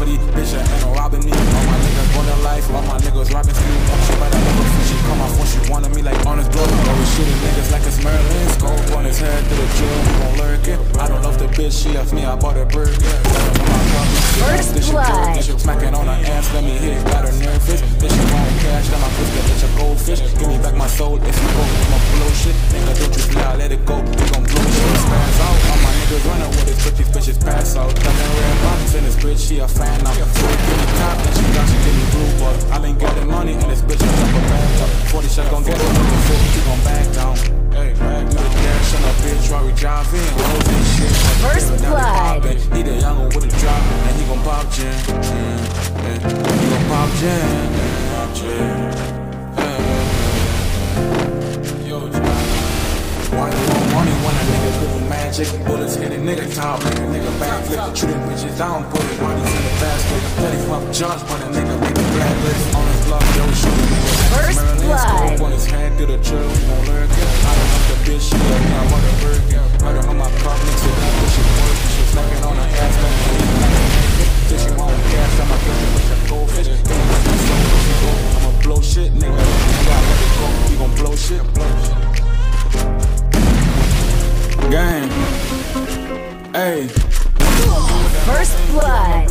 stuck in bitch, I ain't no robbing me. All my niggas in life, all my niggas robbing street. She better never free, she call my phone, she wanted me like honest blood. Always shooting niggas like it's Maryland. Scope on his head to the jail, we gon' lurk it. I don't love the bitch, she left me, I bought a bird. First blood. Smacking on her ass, let me hit, got her nervous. Bitch, you want cash, then my pussy, bitch, a goldfish. Give me back my soul if you go, I'ma blow shit. Nigga, don't you fly, let it go, we gon' blow shit. Spaz out, all my niggas running with this bitch, these bitches pass out. Ducking in this bitch, she a fan now. So we give me top, and she got she give me blue, but I ain't getting money, and this bitch, I up a bag up. 40 shot gon' get it, nigga, 50 gon' back down. Hey, back to the dash on a bitch while we driving. Hoes and shit. First blood. He the young one with a drop, and he gon' pop gin. Mm, yeah. He gon' pop gin. Living magic? Bullets hit a nigga top, make a nigga backflip. Treating bitches down, put it on bodies in the basket. Him fuck judge, but a nigga make a blacklist. On his block, yo, shoot a nigga. First blood. First blood.